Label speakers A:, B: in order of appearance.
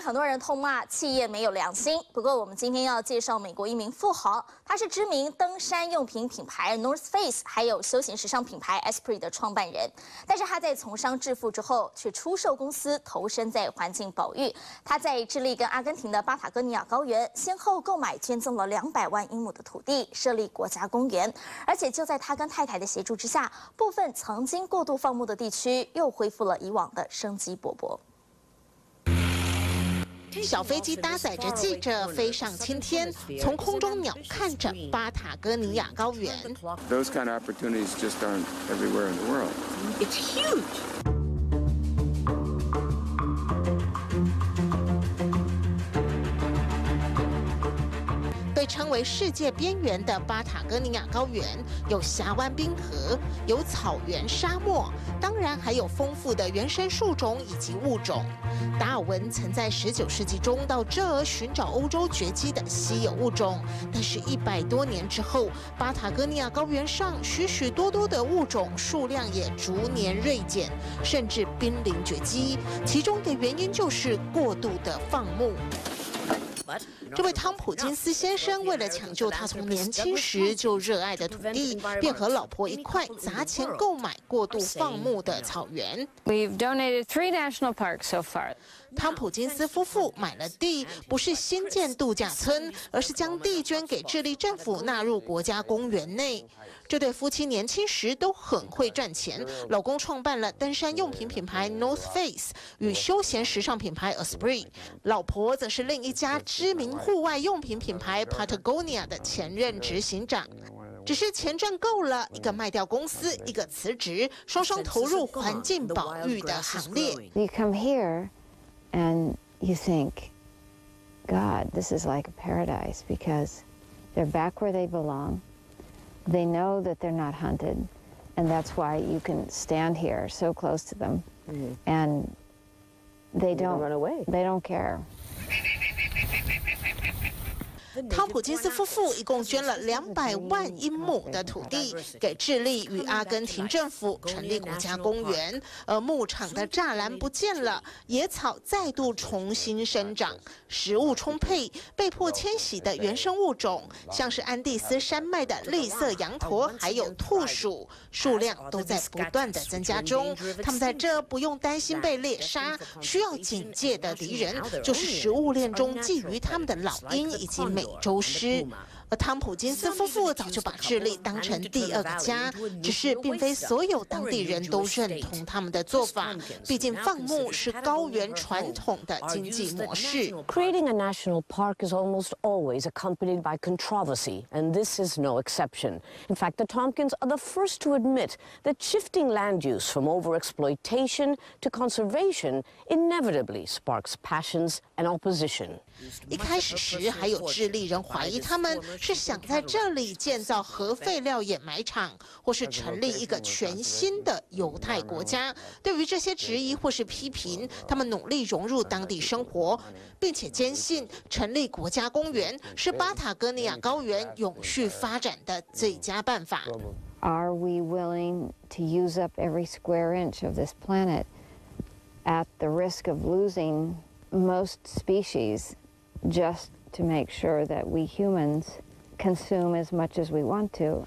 A: 很多人痛骂企业没有良心，不过我们今天要介绍美国一名富豪，他是知名登山用品品牌 North Face，还有休闲时尚品牌 Esprit 的创办人。但是他在从商致富之后，却出售公司，投身在环境保育。他在智利跟阿根廷的巴塔哥尼亚高原，先后购买捐赠了两百万英亩的土地，设立国家公园。而且就在他跟太太的协助之下，部分曾经过度放牧的地区，又恢复了以往的生机勃勃。
B: 小飞机搭载着记者飞上青天，从空中鸟瞰着巴塔哥尼亚高原。
C: Those kind of opportunities just aren't everywhere in the world.
D: It's huge.
B: 被称为世界边缘的巴塔哥尼亚高原，有峡湾冰河，有草原沙漠，当然还有丰富的原生树种以及物种。达尔文曾在19世纪中到这儿寻找欧洲绝迹的稀有物种，但是一百多年之后，巴塔哥尼亚高原上许许多多的物种数量也逐年锐减，甚至濒临绝迹。其中的原因就是过度的放牧。这位汤普金斯先生为了抢救他从年轻时就热爱的土地，便和老婆一块砸钱购买过度放牧的草原。
E: We've donated three national parks so far.
B: 汤普金斯夫妇买了地，不是新建度假村，而是将地捐给智利政府，纳入国家公园内。这对夫妻年轻时都很会赚钱，老公创办了登山用品品牌 North Face 与休闲时尚品牌 Esprit，老婆则是另一家知名户外用品品牌 Patagonia 的前任执行长。只是钱赚够了，一个卖掉公司，一个辞职，双双投入环境保育的行列。
F: You come here. and you think, God, this is like a paradise because they're back where they belong. They know that they're not hunted, and that's why you can stand here so close to them, mm-hmm. and they don't, don't
D: run away.
F: They don't care.
B: 汤普金斯夫妇一共捐了两百万英亩的土地给智利与阿根廷政府成立国家公园，而牧场的栅栏不见了，野草再度重新生长，食物充沛，被迫迁徙的原生物种，像是安第斯山脉的绿色羊驼，还有兔鼠，数量都在不断的增加中。他们在这不用担心被猎杀，需要警戒的敌人就是食物链中觊觎他们的老鹰以及美。周师。而汤普金斯夫妇早就把智利当成第二个家，只是并非所有当地人都认同他们的做法。毕竟放牧是高原传统的经济模式。
G: Creating a national park is almost always accompanied by controversy, and this is no exception. In fact, the Tompkins are the first to admit that shifting land use from overexploitation to conservation inevitably sparks passions and opposition.
B: 一开始时，还有智利人怀疑他们。 是想在这里建造核废料掩埋场，或是成立一个全新的犹太国家。对于这些质疑或是批评，他们努力融入当地生活，并且坚信成立国家公园是巴塔哥尼亚高原永续发展的最佳办法。
F: Are we willing to use up every square inch of this planet at the risk of losing most species just to make sure that we humans consume as much as we want to.